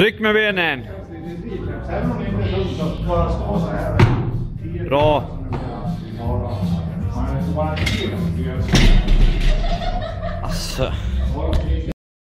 Tryck med benen. Bra. Alltså.